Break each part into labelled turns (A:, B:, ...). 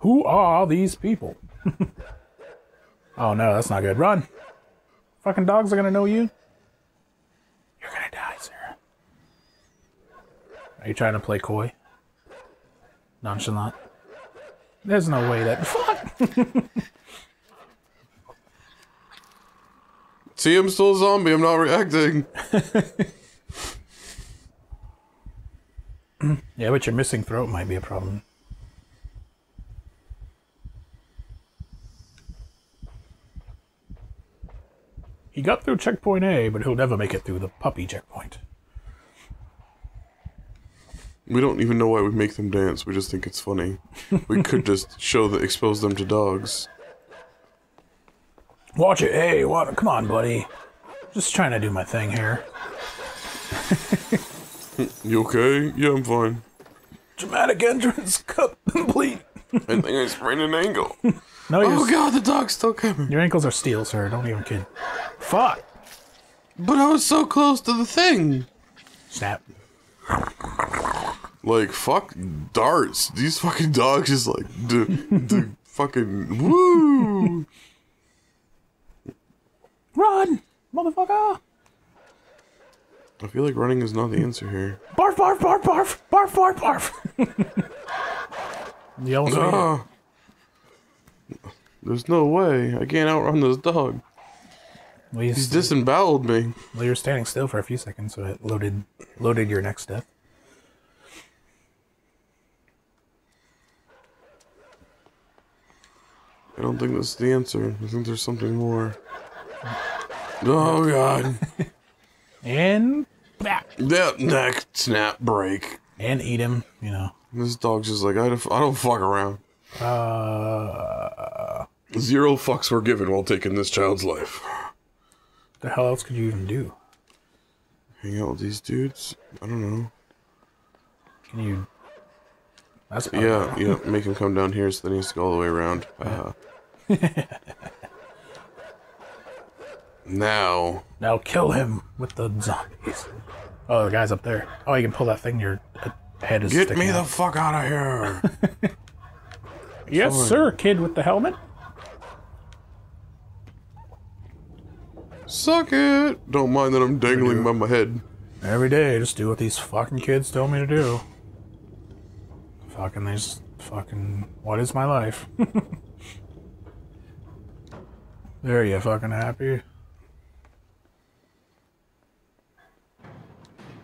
A: Who are these people? oh no, that's not good. Run! Fucking dogs are gonna know you. You're gonna die, sir. Are you trying to play coy? Nonchalant? There's no way that. Fuck!
B: See, I'm still a zombie. I'm not reacting.
A: Yeah, but your missing throat might be a problem. He got through checkpoint A, but he'll never make it through the puppy checkpoint.
B: We don't even know why we make them dance. We just think it's funny. We could just show that expose them to dogs.
A: Watch it. Hey, what? Come on, buddy. Just trying to do my thing here.
B: You okay? Yeah, I'm fine.
A: Dramatic entrance complete.
B: I think I sprained an ankle.
A: No, your,
B: Oh god, the dog's still coming.
A: your ankles are steel, sir. Don't even kid. Fuck.
B: But I was so close to the thing.
A: Snap.
B: Like fuck darts. These fucking dogs just like the the fucking woo.
A: Run, motherfucker.
B: I feel like running is not the answer here.
A: Barf, barf, barf, barf, barf, barf, barf. So
B: Ah. There's no way. I can't outrun this dog.
A: well, you
B: He's
A: st-
B: disemboweled me.
A: well, you were standing still for a few seconds, so it loaded loaded your next step.
B: I don't think that's the answer. I think there's something more. Oh god.
A: And back.
B: that neck snap break.
A: And eat him, you know.
B: This dog's just like I don't, I don't fuck around.
A: Uh,
B: Zero fucks were given while taking this child's life.
A: What the hell else could you even do?
B: Hang out with these dudes. I don't know.
A: Can you? That's
B: Yeah, yeah. Make him come down here, so then he has to go all the way around. Uh, now,
A: Now kill him with the zombies. Oh, the guy's up there. Oh, you can pull that thing. Your uh, head is
B: get
A: sticking
B: me the fuck out of here.
A: Yes, sir, kid with the helmet.
B: Suck it. Don't mind that I'm dangling by my head.
A: Every day, just do what these fucking kids tell me to do. Fucking these fucking. What is my life? there, you fucking happy?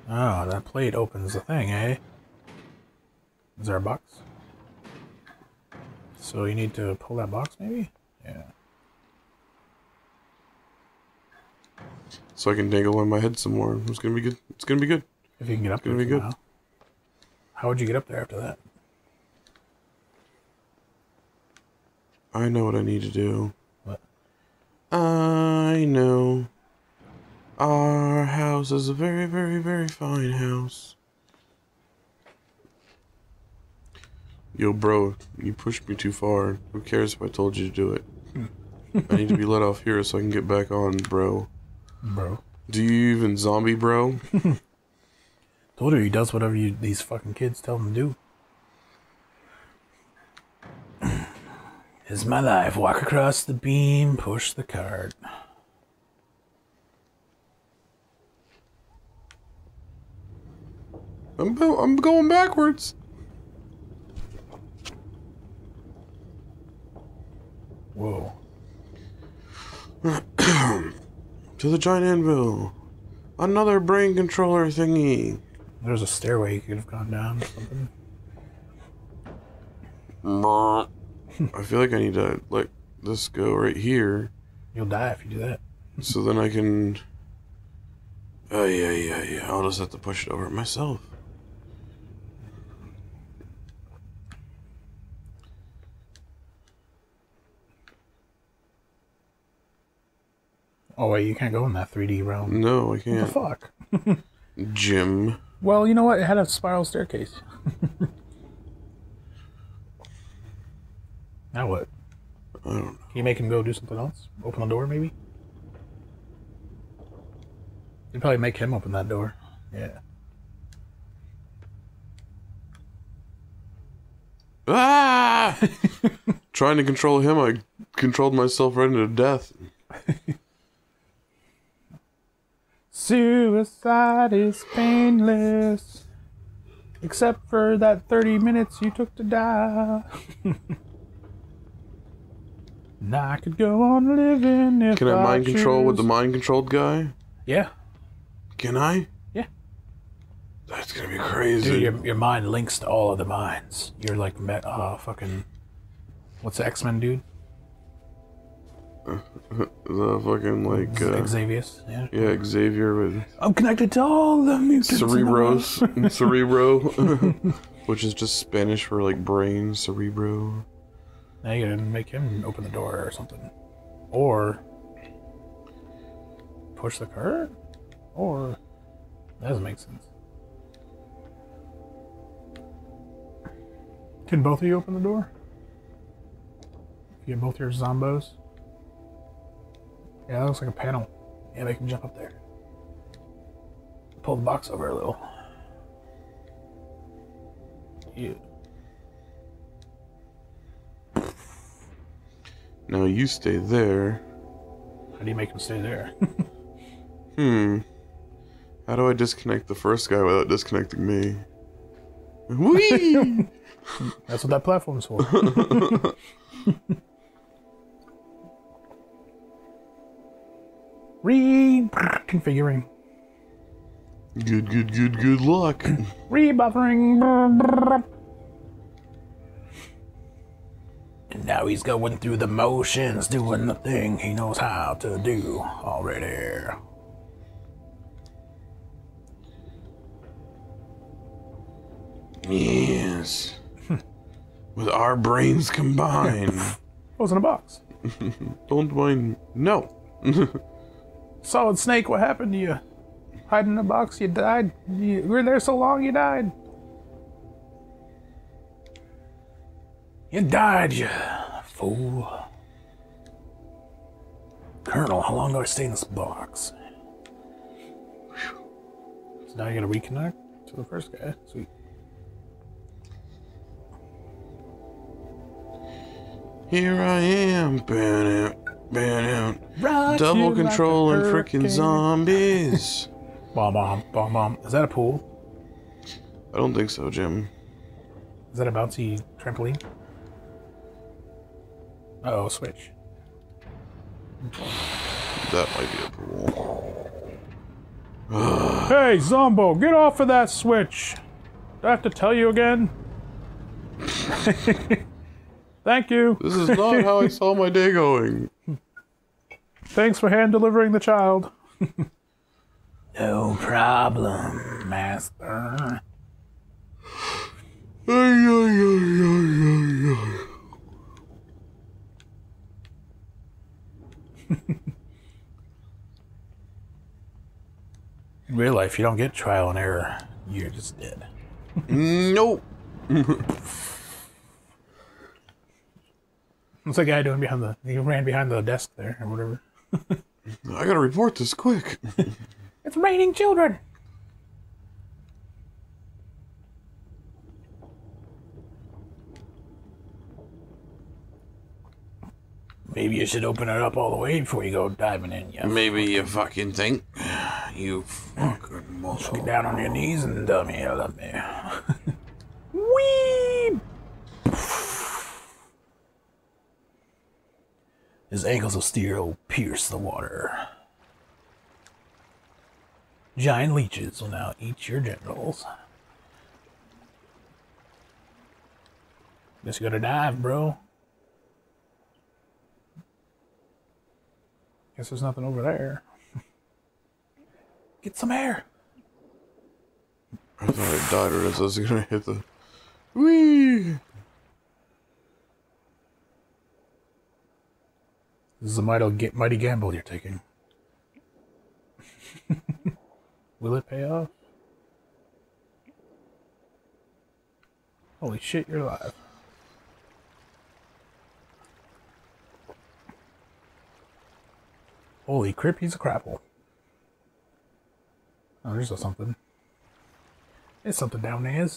A: Oh, that plate opens the thing, eh? Is there a box? So you need to pull that box, maybe? Yeah.
B: So I can dangle on my head some more. It's gonna be good. It's gonna be good.
A: If you can get up there
B: gonna be good.
A: somehow. How would you get up there after that?
B: I know what I need to do.
A: What?
B: I know. Our house is a very, very, very fine house. Yo, bro, you pushed me too far. Who cares if I told you to do it? I need to be let off here so I can get back on, bro.
A: Bro.
B: Do you even zombie, bro?
A: Told you he does whatever you, these fucking kids tell him to do. is my life. Walk across the beam, push the cart.
B: I'm, I'm going backwards.
A: Whoa.
B: To the giant anvil. Another brain controller thingy.
A: There's a stairway you could have gone down or something.
B: I feel like I need to let this go right here,
A: You'll die if you do that.
B: so then I can. Oh yeah, yeah, yeah. I'll just have to push it over myself.
A: Oh wait, you can't go in that 3D realm.
B: No, I
A: What the
B: can't.
A: fuck?
B: Jim.
A: Well, you know what? It had a spiral staircase. now what?
B: I don't know.
A: Can you make him go do something else? Open the door, maybe? You'd probably make him open that door. Yeah.
B: Ah! Trying to control him, I controlled myself right into death.
A: Suicide is painless. Except for that 30 minutes you took to die. and I could go on living if
B: Can I mind control with the mind controlled guy?
A: Yeah.
B: Can I?
A: Yeah.
B: That's gonna be crazy.
A: Dude, your, your mind links to all of the minds. You're like, met, uh, fucking. What's the X Men dude?
B: The fucking like uh,
A: Xavius. Yeah.
B: yeah Xavier with
A: I'm connected to all the mutants. in the.
B: Cerebros, Cerebro, which is just Spanish for like brain, Cerebro.
A: Now you gotta make him open the door or something. Or push the cart? Or that doesn't make sense. Can both of you open the door? You get both your zombos? Yeah, that looks like a panel. Yeah, they can jump up there. Pull the box over a little. You.
B: Now you stay there.
A: How do you make him stay there?
B: Hmm. How do I disconnect the first guy without disconnecting me? Whee!
A: That's what that platform's for. Reconfiguring.
B: good, good, good, good luck.
A: Rebuffering. And now he's going through the motions, doing the thing he knows how to do already.
B: yes. With our brains combined.
A: What was in a box?
B: Don't mind. No.
A: Solid Snake, what happened to you? Hiding in a box, you died. You were there so long, you died. You died, you fool. Colonel, how long do I stay in this box? So now you gotta reconnect to the first guy. Sweet.
B: Here I am. Ban out. Ban Double
A: you like a
B: controlling freaking zombies.
A: Bomb, bomb, bomb, bomb. Is that a pool?
B: I don't think so, Jim.
A: Is that a bouncy trampoline? Oh, switch.
B: That might be a pool.
A: Hey, Zombo, get off of that switch. Do I have to tell you again? Thank you.
B: This is not how I saw my day going.
A: Thanks for hand delivering the child. no problem, master. In real life, you don't get trial and error. You're just dead.
B: Nope.
A: What's that guy doing behind the? He ran behind the desk there or whatever.
B: I gotta report this quick.
A: It's raining children. Maybe you should open it up all the way before you go diving in. Yeah.
B: Maybe you fucking think. You fucking
A: Get down on your knees and dumb me up me. Whee! His ankles of steel pierce the water. Giant leeches will now eat your genitals. Guess you gotta dive, bro. Guess there's nothing over there. Get some air.
B: I thought I died as I was gonna hit the. Whee!
A: This is a mighty, mighty gamble you're taking. Will it pay off? Holy shit, you're alive. Holy crap, he's a crapple. Oh, there's something. There's something down there.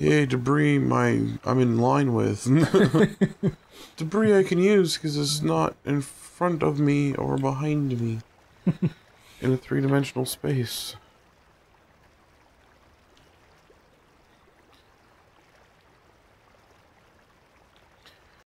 B: Yay, debris my I'm in line with. debris I can use because it's not in front of me or behind me in a three dimensional space.